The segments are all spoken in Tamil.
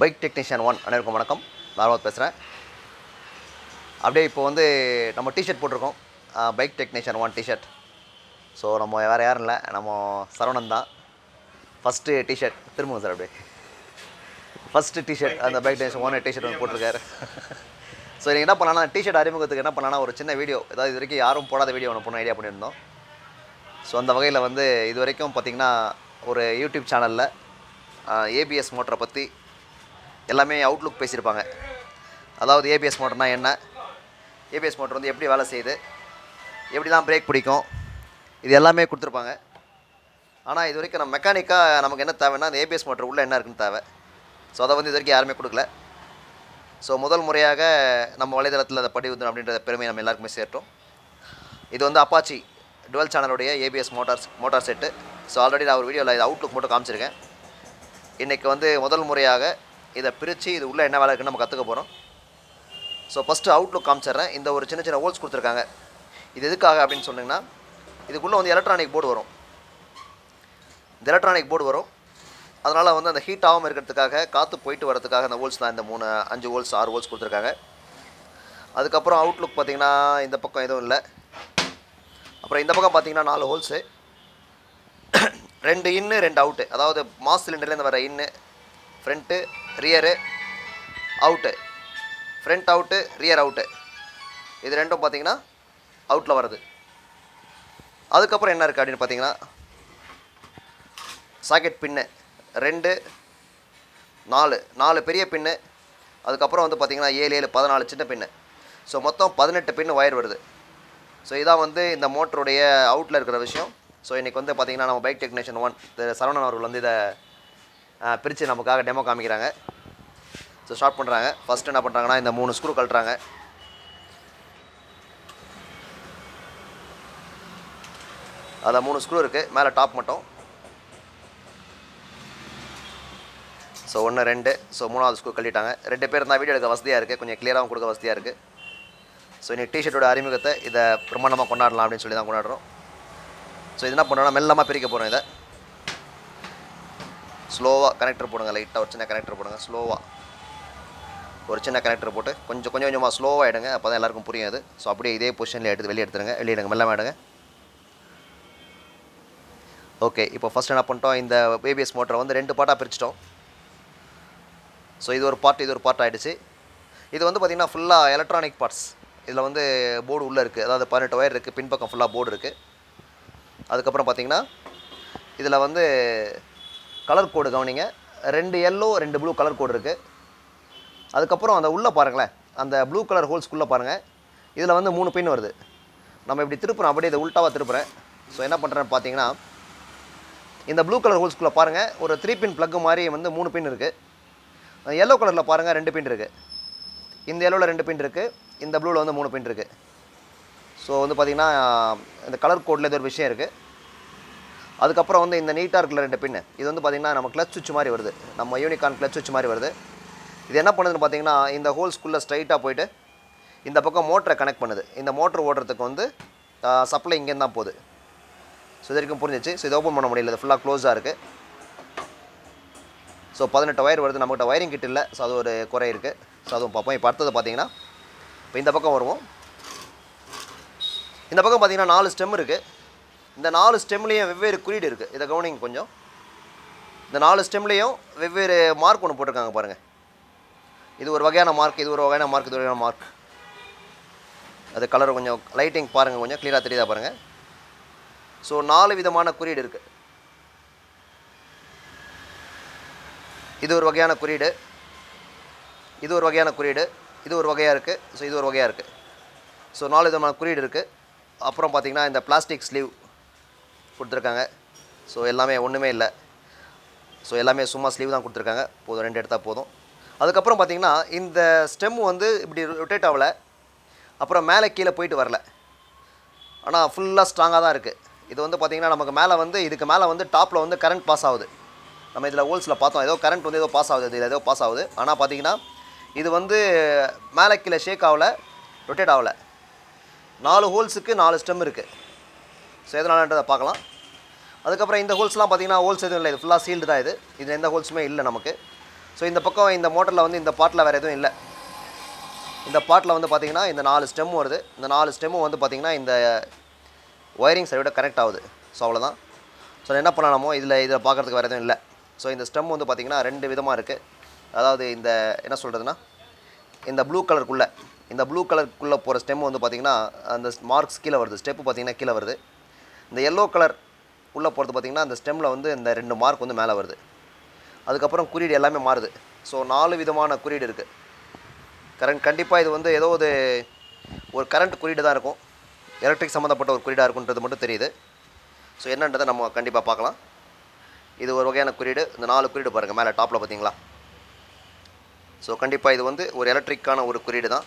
பைக் டெக்னீஷியன் ஒன் அனைவருக்கும் வணக்கம். தாராவத் பேசுகிறேன் அப்படியே இப்போ வந்து நம்ம டிஷர்ட் போட்டிருக்கோம். Bike technician one T-shirt so நம்ம வேறு யாரும் இல்லை. நம்ம சரவணன் தான். ஃபஸ்ட்டு டிஷர்ட் திரும்புங்க சார் அப்படியே. ஃபஸ்ட்டு டிஷர்ட் அந்த பைக் டெக்னீஷியன் ஒன் டிஷர்ட் வந்து போட்டிருக்காரு. ஸோ நீங்கள் என்ன பண்ணலாம்னா டிஷர்ட் அறிமுகத்துக்கு என்ன பண்ணலாம்னா ஒரு சின்ன வீடியோ ஏதாவது இது வரைக்கும் யாரும் போடாத வீடியோ ஒன்று போன ஐடியா பண்ணியிருந்தோம். ஸோ அந்த வகையில் வந்து இது வரைக்கும் பார்த்திங்கன்னா ஒரு யூடியூப் சேனலில் ஏபிஎஸ் மோட்டரை பற்றி எல்லாமே அவுட்லுக் பேசியிருப்பாங்க. அதாவது ஏபிஎஸ் மோட்டர்னா என்ன? ஏபிஎஸ் மோட்டர் வந்து எப்படி வேலை செய்யுது? எப்படிலாம் பிரேக் பிடிக்கும்? இது எல்லாமே கொடுத்துருப்பாங்க. ஆனால் இது வரைக்கும் நம்ம மெக்கானிக்காக நமக்கு என்ன தேவைன்னா அந்த ஏபிஎஸ் மோட்டர் உள்ளே என்ன இருக்குன்னு தேவை. ஸோ அதை வந்து இது வரைக்கும் யாருமே கொடுக்கல. ஸோ முதல் முறையாக நம்ம வலைதளத்தில் அதை பதிவு அப்படின்ற பெருமை நம்ம எல்லாருக்குமே சேர்த்தோம். இது வந்து அப்பாச்சி டுவெல் சேனலுடைய ABS motors motor set so already நான் ஒரு வீடியோவில் இது அவுட்லுக் மட்டும் காமிச்சிருக்கேன். இன்றைக்கி வந்து முதல் முறையாக இதை பிரித்து இது உள்ளே என்ன வேலை இருக்குன்னு நம்ம கற்றுக்க போகிறோம் ஸோ ஃபஸ்ட்டு அவுட்லுக் காமிச்சிடுறேன். இந்த ஒரு சின்ன சின்ன ஹோல்ஸ் கொடுத்துருக்காங்க. இது எதுக்காக அப்படின்னு சொன்னிங்கன்னா இதுக்குள்ளே வந்து எலக்ட்ரானிக் போர்டு வரும். இந்த எலக்ட்ரானிக் போர்டு வரும். அதனால் வந்து அந்த ஹீட் ஆகாமல் இருக்கிறதுக்காக காற்று போயிட்டு வரதுக்காக அந்த ஹோல்ஸ் தான் இந்த மூணு அஞ்சு ஹோல்ஸ் ஆறு ஹோல்ஸ் கொடுத்துருக்காங்க. அதுக்கப்புறம் அவுட்லுக் பார்த்திங்கன்னா இந்த பக்கம் எதுவும் இல்லை. அப்புறம் இந்த பக்கம் பார்த்தீங்கன்னா நாலு ஹோல்ஸு ரெண்டு இன்னு ரெண்டு அவுட்டு அதாவது மாஸ் சிலிண்டர்லேருந்து வர இன்னு front rear out front out rear out இது ரெண்டும் பார்த்தீங்கன்னா அவுட்டில் வருது அதுக்கப்புறம் என்ன இருக்குது அப்படின்னு பார்த்தீங்கன்னா சாக்கெட் பின்னு ரெண்டு நாலு. நாலு பெரிய பின்னு அதுக்கப்புறம் வந்து பார்த்திங்கன்னா ஏழு ஏழு பதினாலு சின்ன பின்னு ஸோ மொத்தம் பதினெட்டு பின்னு ஒயர் வருது. ஸோ இதான் வந்து இந்த மோட்டருடைய அவுட்டில் இருக்கிற விஷயம். ஸோ இன்றைக்கி வந்து பார்த்திங்கன்னா நம்ம bike technician one Thiru Saravanan அவர்கள் வந்து இதை பிரித்து நமக்காக டெமோ காமிக்கிறாங்க. ஸோ ஸ்டார்ட் பண்ணுறாங்க ஃபஸ்ட்டு என்ன பண்ணுறாங்கன்னா இந்த மூணு ஸ்க்ரூ கழட்டுறாங்க. அதில் மூணு ஸ்க்ரூ இருக்குது மேலே டாப் மட்டும். ஸோ ஒன்று ரெண்டு. ஸோ மூணாவது ஸ்க்ரூ கழட்டிட்டாங்க. ரெண்டு பேர் இருந்தால் வீடியோ எடுக்க வசதியாக இருக்குது கொஞ்சம் கிளியராகவும் கொடுக்க வசதியாக இருக்குது ஸோ இன்றைக்கி டிஷர்ட்டோட அறிமுகத்தை இதை பிரமாண்டமாக கொண்டாடலாம் அப்படின்னு சொல்லி தான் கொண்டாடுறோம். ஸோ இது என்ன பண்ணுறோம்னா மெல்லமாக பிரிக்க போகிறோம் இதை. ஸ்லோவாக கனெக்டர் போடுங்க லைட்டாக ஒரு சின்ன கனெக்டர் போடுங்க ஸ்லோவாக. ஒரு சின்ன கனெக்டர் போட்டு கொஞ்சம் கொஞ்சம் கொஞ்சமாக ஸ்லோவாக எடுங்க அப்போ தான் எல்லாருக்கும் புரியும் அது. ஸோ அப்படியே இதே பொசிஷனில் எடுத்து வெளியே எடுத்துருங்க வெளியே எடுங்க மெல்லமாக எடுங்க. ஓகே இப்போ ஃபஸ்ட் என்ன பண்ணிட்டோம் இந்த பேபிஎஸ் மோட்டரை வந்து ரெண்டு பார்ட்டாக பிரிச்சிட்டோம். ஸோ இது ஒரு பார்ட் இது ஒரு பார்ட் ஆகிடுச்சு இது வந்து பார்த்திங்கன்னா ஃபுல்லாக எலக்ட்ரானிக் பார்ட்ஸ் இதில் வந்து போர்டு உள்ளே இருக்குது அதாவது பதினெட்டு ஒயர் இருக்குது பின்பக்கம் ஃபுல்லாக போர்டு இருக்குது அதுக்கப்புறம் பார்த்தீங்கன்னா இதில் வந்து கலர் கோடு கவனிங்க. ரெண்டு எல்லோ ரெண்டு ப்ளூ கலர் கோடு இருக்குது அதுக்கப்புறம் அந்த உள்ளே பாருங்களேன். அந்த ப்ளூ கலர் ஹோல்ஸ்குள்ளே பாருங்கள் இதில் வந்து மூணு பின் வருது. நம்ம இப்படி திருப்புறோம். அப்படியே இதை உல்ட்டாவாக திருப்புறேன். ஸோ என்ன பண்ணுறேன்னு பார்த்தீங்கன்னா இந்த ப்ளூ கலர் ஹோல்ஸ்குள்ளே பாருங்கள் ஒரு த்ரீ பின் ப்ளக்கு மாதிரி வந்து மூணு பின் இருக்குது எல்லோ கலரில் பாருங்கள் ரெண்டு பின் இருக்குது இந்த எல்லோவில் ரெண்டு பின் இருக்குது இந்த ப்ளூவில் வந்து மூணு பின் இருக்குது ஸோ வந்து பார்த்திங்கன்னா இந்த கலர் கோடில் இது ஒரு விஷயம் இருக்குது அதுக்கப்புறம் வந்து இந்த நீட்டாக இருக்கிற ரெண்டு பின்னு இது வந்து பார்த்திங்கன்னா நம்ம கிளச் சுவிட்ச் மாதிரி வருது. நம்ம யூனிகான் கிளச் சுவிட்ச் மாதிரி வருது. இது என்ன பண்ணுதுன்னு பார்த்தீங்கன்னா இந்த ஹோல்ஸ்குள்ளே ஸ்ட்ரைட்டாக போயிட்டு இந்த பக்கம் மோட்டரை கனெக்ட் பண்ணுது. இந்த மோட்டர் ஓடுறதுக்கு வந்து சப்ளை இங்கே தான் போகுது. ஸோ இது வரைக்கும் புரிஞ்சிச்சு. ஸோ இது ஓப்பன் பண்ண முடியல. இது ஃபுல்லாக க்ளோஸாக இருக்குது ஸோ பதினெட்டு ஒயர் வருது. நம்மகிட்ட ஒயரிங் கிட்ட இல்லை. ஸோ அது ஒரு குறை இருக்குது ஸோ அதுவும் பார்ப்போம். இப்போ அடுத்தது பார்த்தீங்கன்னா இப்போ இந்த பக்கம் வருவோம். இந்த பக்கம் பார்த்தீங்கன்னா நாலு ஸ்டெம் இருக்குது இந்த நாலு ஸ்டெம்லேயும் வெவ்வேறு குறியீடு இருக்குது இதை கவனிங்க கொஞ்சம். இந்த நாலு ஸ்டெம்லேயும் வெவ்வேறு மார்க் ஒன்று போட்டிருக்காங்க பாருங்கள் இது ஒரு வகையான மார்க் இது ஒரு வகையான மார்க் இது ஒரு வகையான மார்க் அது கலர் கொஞ்சம் லைட்டிங் பாருங்கள் கொஞ்சம் க்ளியராக தெரியுதா பாருங்கள் ஸோ நாலு விதமான குறியீடு இருக்குது இது ஒரு வகையான குறியீடு. இது ஒரு வகையான குறியீடு. இது ஒரு வகையாக இருக்குது ஸோ இது ஒரு வகையாக இருக்குது ஸோ நாலு விதமான குறியீடு இருக்குது அப்புறம் பார்த்திங்கன்னா இந்த பிளாஸ்டிக் ஸ்லீவ் கொடுத்துருக்காங்க. ஸோ எல்லாமே ஒன்றுமே இல்லை. ஸோ எல்லாமே சும்மா ஸ்லீவ் தான் கொடுத்துருக்காங்க. போதும் ரெண்டு எடுத்தால் போதும். அதுக்கப்புறம் பார்த்திங்கன்னா இந்த ஸ்டெம் வந்து இப்படி ரொட்டேட் ஆகலை. அப்புறம் மேலே கீழே போயிட்டு வரல. ஆனால் ஃபுல்லாக ஸ்ட்ராங்காக தான் இருக்குது இது வந்து பார்த்திங்கன்னா நமக்கு மேலே வந்து இதுக்கு மேலே வந்து டாப்பில் வந்து கரண்ட் பாஸ் ஆகுது. நம்ம இதில் ஹோல்ஸில் பார்த்தோம். ஏதோ கரண்ட் வந்து ஏதோ பாஸ் ஆகுது. இதில் ஏதோ பாஸ் ஆகுது. ஆனால் பார்த்தீங்கன்னா இது வந்து மேலே கீழே ஷேக் ஆகலை ரொட்டேட் ஆகலை. நாலு ஹோல்ஸுக்கு நாலு ஸ்டெம் இருக்குது ஸோ எதனாலன்றதை பார்க்கலாம். அதுக்கப்புறம் இந்த ஹோல்ஸ்லாம் பார்த்தீங்கன்னா ஹோல்ஸ் எதுவும் இல்லை. இது ஃபுல்லாக சீல்டு தான் இது. இதில் எந்த ஹோல்ஸுமே இல்லை நமக்கு. ஸோ இந்த பக்கம் இந்த மோட்டரில் வந்து இந்த பாட்டில் வேறு எதுவும் இல்லை. இந்த பாட்டில் வந்து பார்த்தீங்கன்னா இந்த நாலு ஸ்டெம் வருது. இந்த நாலு ஸ்டெம்மும் வந்து பார்த்திங்கன்னா இந்த ஒயரிங் சைடோட கனெக்ட் ஆகுது. ஸோ அவ்வளோதான் ஸோ என்ன பண்ணலாமோ இதில் இதில் பார்க்குறதுக்கு வேறு எதுவும் இல்லை. ஸோ இந்த ஸ்டெம் வந்து பார்த்திங்கன்னா ரெண்டு விதமாக இருக்குது அதாவது இந்த என்ன சொல்கிறதுனா இந்த ப்ளூ கலருக்குள்ளே இந்த ப்ளூ கலருக்குள்ளே போகிற ஸ்டெம் வந்து பார்த்திங்கன்னா அந்த மார்க்ஸ் கீழே வருது. ஸ்டெப்பு பார்த்திங்கன்னா கீழே வருது. இந்த எல்லோ கலர் உள்ளே போகிறது பார்த்திங்கன்னா அந்த ஸ்டெம்மில் வந்து இந்த ரெண்டு மார்க் வந்து மேலே வருது. அதுக்கப்புறம் குறியீடு எல்லாமே மாறுது. ஸோ நாலு விதமான குறியீடு இருக்குது கரண்ட் கண்டிப்பாக இது வந்து ஏதோ ஒரு ஒரு கரண்ட் குறியீடு தான் இருக்கும். எலக்ட்ரிக் சம்மந்தப்பட்ட ஒரு குறியீடாக இருக்குன்றது மட்டும் தெரியுது. ஸோ என்னன்றதை நம்ம கண்டிப்பாக பார்க்கலாம். இது ஒரு வகையான குறியீடு. இந்த நாலு குறியீடு பாருங்கள் மேலே டாப்பில் பார்த்தீங்களா ஸோ கண்டிப்பாக இது வந்து ஒரு எலக்ட்ரிக்கான ஒரு குறியீடு தான்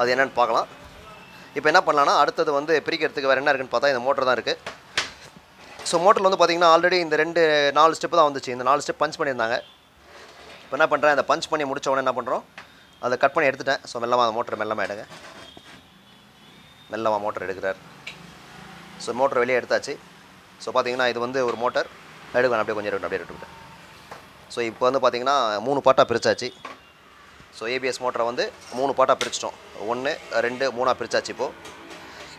அது என்னென்னு பார்க்கலாம். இப்போ என்ன பண்ணலான்னா அடுத்தது வந்து பிரிக்கிறதுக்கு வேறு என்ன இருக்குன்னு பார்த்தா இந்த மோட்டர் தான் இருக்குது ஸோ மோட்டரில் வந்து பார்த்திங்கன்னா ஆல்ரெடி இந்த ரெண்டு நாலு ஸ்டெப்பு தான் வந்துச்சு. இந்த நாலு ஸ்டெப் பஞ்ச் பண்ணியிருந்தாங்க. இப்போ என்ன பண்ணுறேன் அந்த பஞ்ச் பண்ணி முடித்த உடனே என்ன பண்ணுறோம் அதை கட் பண்ணி எடுத்துட்டேன். ஸோ மெல்லமாக அந்த மோட்டர் மெல்லமாக எடுங்க. மெல்லமாக மோட்டர் எடுக்கிறார். ஸோ மோட்டர் வெளியே எடுத்தாச்சு. ஸோ பார்த்தீங்கன்னா இது வந்து ஒரு மோட்டர். எடுக்கணும் அப்படியே கொஞ்சம் எடுக்கணும் அப்படியே இருக்கட்டும் ஸோ இப்போ வந்து பார்த்திங்கன்னா மூணு பாட்டாக பிரித்தாச்சு ஸோ ஏபிஎஸ் மோட்டரை வந்து மூணு பாட்டாக பிரிச்சிட்டோம். ஒன்று ரெண்டு மூணாக பிரிச்சாச்சு இப்போது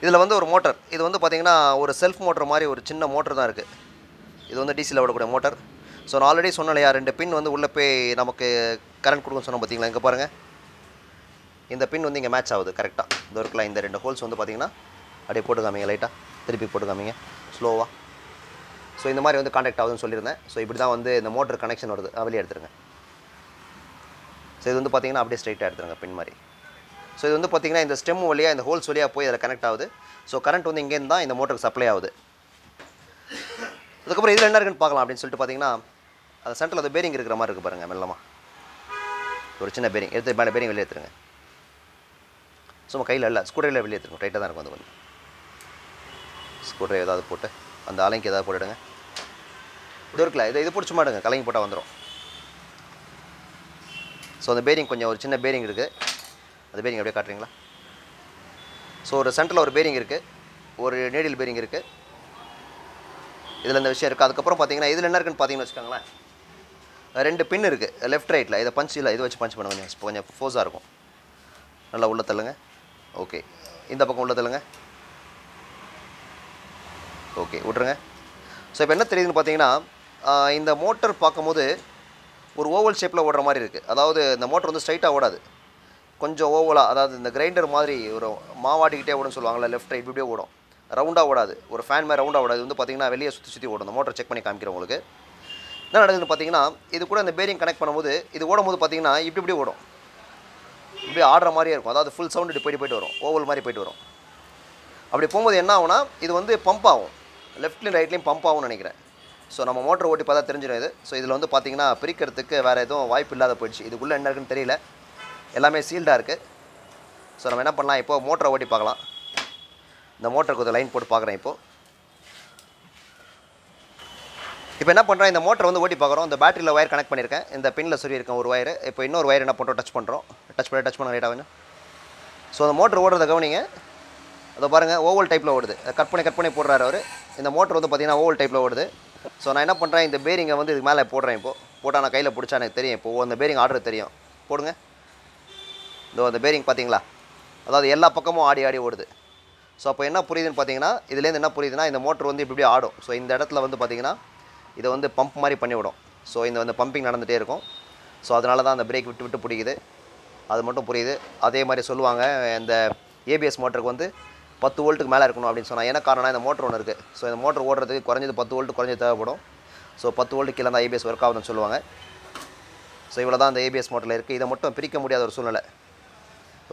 இதில் வந்து ஒரு மோட்டர் இது வந்து பார்த்திங்கன்னா ஒரு செல்ஃப் மோட்டர் மாதிரி ஒரு சின்ன மோட்டர் தான் இருக்குது இது வந்து டிசியில் விடக்கூடிய மோட்டர் ஸோ நான் ஆல்ரெடி சொன்னேன் இல்லையா ரெண்டு பின் வந்து உள்ளே போய் நமக்கு கரண்ட் கொடுக்குன்னு சொன்னோம் பார்த்தீங்களா இங்கே பாருங்கள் இந்த பின் வந்து இங்கே மேட்ச் ஆகுது கரெக்டாக இந்த இருக்கலாம் இந்த ரெண்டு ஹோல்ஸ் வந்து பார்த்திங்கன்னா அப்படியே போட்டு காமிங்க லைட்டாக திருப்பி போட்டு காமிங்க ஸ்லோவாக ஸோ இந்த மாதிரி வந்து காண்டாக்ட் ஆகுதுன்னு சொல்லியிருந்தேன். ஸோ இப்படி தான் வந்து இந்த மோட்டர் கனெக்ஷன் வருது. வெளியே எடுத்துருங்க. ஸோ இது வந்து பார்த்தீங்கன்னா அப்படியே ஸ்ட்ரைட்டாக எடுத்துருங்க பின் மாதிரி. ஸோ இது வந்து பார்த்தீங்கன்னா இந்த ஸ்டெம் வழியாக இந்த ஹோல்ஸ் வழியாக போய் அதில் கனெக்ட் ஆகுது. ஸோ கரண்ட் வந்து இங்கேருந்து தான் இந்த மோட்டருக்கு சப்ளை ஆகுது. அதுக்கப்புறம் இதில் என்ன இருக்குன்னு பார்க்கலாம் அப்படின்னு சொல்லிட்டு பார்த்தீங்கன்னா அந்த சென்டரில் அந்த பேரிங் இருக்கிற மாதிரி இருக்குது பாருங்கள் மெல்லமாக ஒரு சின்ன பேரிங் எடுத்து மேலே பேரிங் வெளியே எடுத்துருங்க. சும்மா கையில் இல்லை ஸ்கூட்டரில் வெளியே எடுத்துருங்க. டைட்டாக தான் இருக்கும் அது கொஞ்சம். ட்ரைவ் ஏதாவது போட்டு அந்த அலைக்கு ஏதாவது போட்டுடுங்க இது இருக்குல்ல இதை இது பிடிச்சி மாடுங்க கலங்கி போட்டால் வந்துடும் ஸோ அந்த பேரிங் கொஞ்சம் ஒரு சின்ன பேரிங் இருக்குது அந்த பேரிங் அப்படியே காட்டுறீங்களா? ஸோ ஒரு சென்டரில் ஒரு பேரிங் இருக்குது ஒரு நீடில் பேரிங் இருக்குது இதில் இந்த விஷயம் இருக்குது அதுக்கப்புறம் பார்த்தீங்கன்னா இதில் என்ன இருக்குன்னு பார்த்தீங்கன்னு வச்சுக்கோங்களேன். ரெண்டு பின் இருக்குது லெஃப்ட் ரைட்டில் இதை பஞ்ச் இல்லை இதை வச்சு பஞ்ச் பண்ணுங்க. கொஞ்சம் கொஞ்சம் ஃபோஸாக இருக்கும். நல்லா உள்ள தள்ளுங்க. ஓகே இந்த பக்கம் உள்ள தள்ளுங்க. ஓகே விட்ருங்க ஸோ இப்போ என்ன தெரியுதுன்னு பார்த்தீங்கன்னா இந்த மோட்டர் பார்க்கும்போது ஒரு ஓவல் ஷேப்பில் ஓடுற மாதிரி இருக்குது அதாவது இந்த மோட்டர் வந்து ஸ்ட்ரைட்டாக ஓடாது. கொஞ்சம் ஓவலாக அதாவது இந்த கிரைண்டர் மாதிரி ஒரு மாவாட்டிக்கிட்டே ஓடும் சொல்லுவாங்கள்ல லெஃப்ட் ரைட் இப்படியே ஓடும். ரவுண்டாக ஓடாது. ஒரு ஃபேன் மாதிரி ரவுண்டாக ஓடாது. வந்து பார்த்தீங்கன்னா வெளியே சுற்றி சுற்றி ஓடும். இந்த மோட்டர் செக் பண்ணி காமிக்கிறேன் உங்களுக்கு. என்ன நடக்குதுன்னு பார்த்தீங்கன்னா இது கூட இந்த பேரிங் கனெக்ட் பண்ணும்போது இது ஓடும்போது பார்த்தீங்கன்னா இப்படி இப்படி ஓடும். இப்படி ஆடுற மாதிரியே இருக்கும். அதாவது ஃபுல் சவுண்டு இப்படி போயிட்டு போயிட்டு வரும். ஓவல் மாதிரி போயிட்டு வரும். அப்படி போகும்போது என்ன ஆகும்னா இது வந்து பம்ப் ஆகும். லெஃப்ட்லையும் ரைட்லையும் பம்ப் ஆகும்னு நினைக்கிறேன். ஸோ நம்ம மோட்டர் ஓட்டி பார்த்தா தெரிஞ்சிடும் இது. ஸோ இதில் வந்து பார்த்தீங்கன்னா பிரிக்கிறதுக்கு வேறு எதுவும் வாய்ப்பு இல்லாத போயிடுச்சு. இதுக்குள்ளே என்ன இருக்குன்னு தெரியல. எல்லாமே சீல்டாக இருக்குது ஸோ நம்ம என்ன பண்ணலாம்? இப்போது மோட்டரை ஓட்டி பார்க்கலாம். இந்த மோட்டருக்கு ஒரு லைன் போட்டு பார்க்குறேன் இப்போது இப்போ என்ன பண்ணுறோம் இந்த மோட்டர் வந்து ஓட்டி பார்க்குறோம். இந்த பேட்டரியில் ஒயர் கனெக்ட் பண்ணியிருக்கேன். இந்த பின்னில் சொல்லியிருக்கேன் ஒரு ஒயர் இப்போ இன்னொரு ஒயர் என்ன பண்ணுறோம் டச் பண்ணுறோம் டச் பண்ணி டச் பண்ண ரைட்டாக கொஞ்சம். ஸோ அந்த மோட்டர் ஓடுறத கவனிங்க. அதை பாருங்கள் ஓவல் டைப்பில் ஓடுது. அதை கட் பண்ணி கட் பண்ணி போடுறாரு அவர். இந்த மோட்டர் வந்து பார்த்தீங்கன்னா ஓவல் டைப்பில் ஓடுது. ஸோ நான் என்ன பண்ணுறேன் இந்த பேரிங்கை வந்து இதுக்கு மேலே போடுறேன் இப்போது போட்டால் நான் கையில் பிடிச்சா எனக்கு தெரியும். இப்போது அந்த பேரிங் ஆர்டர் தெரியும். போடுங்க. இதோ அந்த பேரிங் பார்த்தீங்களா? அதாவது எல்லா பக்கமும் ஆடி ஆடி ஓடுது. ஸோ அப்போ என்ன புரியுதுன்னு பார்த்தீங்கன்னா இதுலேருந்து என்ன புரியுதுன்னா இந்த மோட்டர் வந்து இப்படி இப்படி ஆடும். ஸோ இந்த இடத்துல வந்து பார்த்திங்கன்னா இதை வந்து பம்ப் மாதிரி பண்ணிவிடும் ஸோ இந்த வந்து பம்பிங் நடந்துகிட்டே இருக்கும். ஸோ அதனால தான் அந்த பிரேக் விட்டு விட்டு பிடிக்குது. அது மட்டும் புரியுது. அதே மாதிரி சொல்லுவாங்க இந்த ஏபிஎஸ் மோட்டருக்கு வந்து பத்து வோல்ட்டுக்கு மேலே இருக்கணும் அப்படின்னு சொன்னால் என்ன காரணம் இந்த மோட்டர் ஒன்று இருக்குது ஸோ இந்த மோட்டர் ஓடுறதுக்கு குறைஞ்சது பத்து வோல்ட் குறைஞ்சது தேவைப்படும். ஸோ பத்து வோல்ட்டு கீழே தான் ஏபிஎஸ் ஒர்க் ஆகுதுன்னு சொல்லுவாங்க. ஸோ இவ்வளோ தான் அந்த ஏபிஎஸ் மோட்டரில் இருக்குது இதை மட்டும் பிரிக்க முடியாத ஒரு சூழ்நிலை.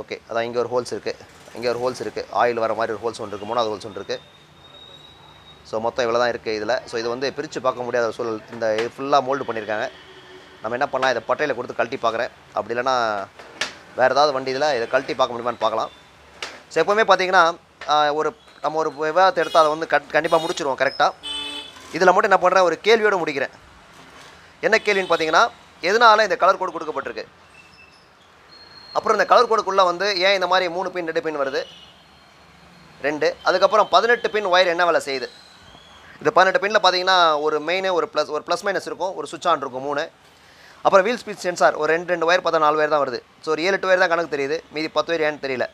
ஓகே அதான் இங்கே ஒரு ஹோல்ஸ் இருக்குது இங்கே ஒரு ஹோல்ஸ் இருக்குது ஆயில் வர மாதிரி ஒரு ஹோல்ஸ் ஒன்று இருக்குது மூணாவது ஹோல்ஸ் ஒன்று இருக்குது ஸோ மொத்தம் இவ்வளோ தான் இருக்குது இதில். ஸோ இது வந்து பிரித்து பார்க்க முடியாத ஒரு சூழல். இந்த ஃபுல்லாக மோல்டு பண்ணியிருக்காங்க நம்ம என்ன பண்ணலாம்? இதை பட்டையில் கொடுத்து கழட்டி பார்க்குறேன். அப்படி இல்லைன்னா வேறு ஏதாவது வண்டி இதில் இதை கழட்டி பார்க்க முடியுமான்னு பார்க்கலாம். ஸோ எப்போவுமே பார்த்தீங்கன்னா ஒரு நம்ம ஒரு விவாதத்தை எடுத்தால் அதை வந்து கட் கண்டிப்பாக முடிச்சிருவோம் கரெக்டாக இதில் மட்டும் என்ன பண்ணுறேன் ஒரு கேள்வியோடு முடிக்கிறேன். என்ன கேள்வின்னு பார்த்தீங்கன்னா எதனால இந்த கலர் கோடு கொடுக்கப்பட்டிருக்கு? அப்புறம் இந்த கலர் கோடுக்குள்ளே வந்து ஏன் இந்த மாதிரி மூணு பின் ரெண்டு பின் வருது? ரெண்டு. அதுக்கப்புறம் பதினெட்டு பின் ஒயர் என்ன வேலை செய்யுது? இந்த பதினெட்டு பின்னில் பார்த்தீங்கன்னா ஒரு மெயின் ஒரு ப்ளஸ் ஒரு ப்ளஸ் மைனஸ் இருக்கும் ஒரு சுவிட்ச் ஆன் இருக்கும் மூணு. அப்புறம் வீல் ஸ்பீட் சென்சார் ஒரு ரெண்டு ரெண்டு ஒயர் பார்த்தா நாலு ஒயர் தான் வருது. ஸோ ஒரு ஏழு எட்டு ஒயர் தான் கணக்கு தெரியுது. மீதி பத்து ஒயர் ஏன்னு தெரியல.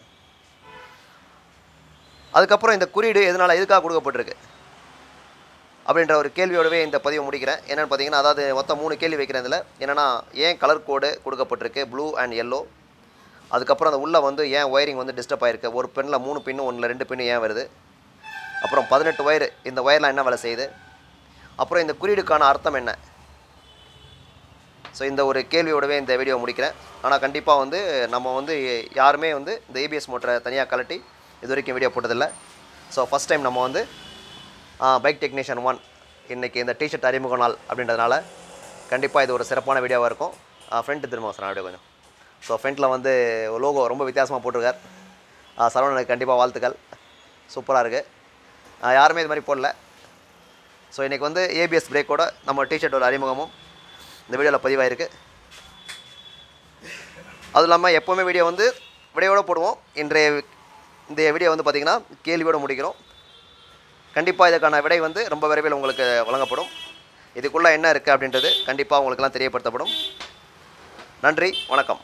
அதுக்கப்புறம் இந்த குறியீடு எதனால் எதுக்காக கொடுக்கப்பட்டிருக்கு? அப்படின்ற ஒரு கேள்வியோடவே இந்த பதிவை முடிக்கிறேன். என்னென்னு பார்த்தீங்கன்னா அதாவது மொத்தம் மூணு கேள்வி வைக்கிறேன் இதில். என்னென்னா ஏன் கலர் கோடு கொடுக்கப்பட்டிருக்கு? ப்ளூ அண்ட் எல்லோ அதுக்கப்புறம் அந்த உள்ளே வந்து ஏன் ஒயரிங் வந்து டிஸ்டர்ப் ஆயிருக்கு? ஒரு பெண்ணில் மூணு பின்னு ஒன்றில் ரெண்டு பின்னு ஏன் வருது? அப்புறம் பதினெட்டு ஒயர் இந்த ஒயர்லாம் என்ன வேலை செய்யுது? அப்புறம் இந்த குறியீடுக்கான அர்த்தம் என்ன? ஸோ இந்த ஒரு கேள்வியோடவே இந்த வீடியோ முடிக்கிறேன். ஆனால் கண்டிப்பாக வந்து நம்ம வந்து யாருமே வந்து இந்த ஏபிஎஸ் மோட்டரை தனியாக கலட்டி இது வரைக்கும் வீடியோ போட்டதில்லை. ஸோ ஃபஸ்ட் டைம் நம்ம வந்து பைக் டெக்னீஷியன் ஒன் இன்றைக்கி இந்த டிஷர்ட் அறிமுக நாள் அப்படின்றதுனால கண்டிப்பாக இது ஒரு சிறப்பான வீடியோவாக இருக்கும். ஃப்ரண்ட் திரும்ப சார் அப்படியே கொஞ்சம். ஸோ ஃப்ரண்ட்டில் வந்து லோகோ ரொம்ப வித்தியாசமாக போட்டிருக்கார். சரவணனுக்கு கண்டிப்பாக வாழ்த்துக்கள். சூப்பராக இருக்குது யாருமே இது மாதிரி போடல. ஸோ இன்றைக்கி வந்து ஏபிஎஸ் பிரேக்கோட நம்ம டிஷர்ட்டோட அறிமுகமும் இந்த வீடியோவில் பதிவாயிருக்கு. அதுவும் இல்லாமல் எப்போவுமே வீடியோ வந்து விடையோடு போடுவோம். இன்றைய இந்த வீடியோ வந்து பார்த்திங்கன்னா கேள்வியோடு முடிக்கிறோம். கண்டிப்பாக இதுக்கான விடை வந்து ரொம்ப விரைவில் உங்களுக்கு வழங்கப்படும். இதுக்குள்ளே என்ன இருக்குது அப்படின்றது கண்டிப்பாக உங்களுக்கெல்லாம் தெரியப்படுத்தப்படும். நன்றி வணக்கம்.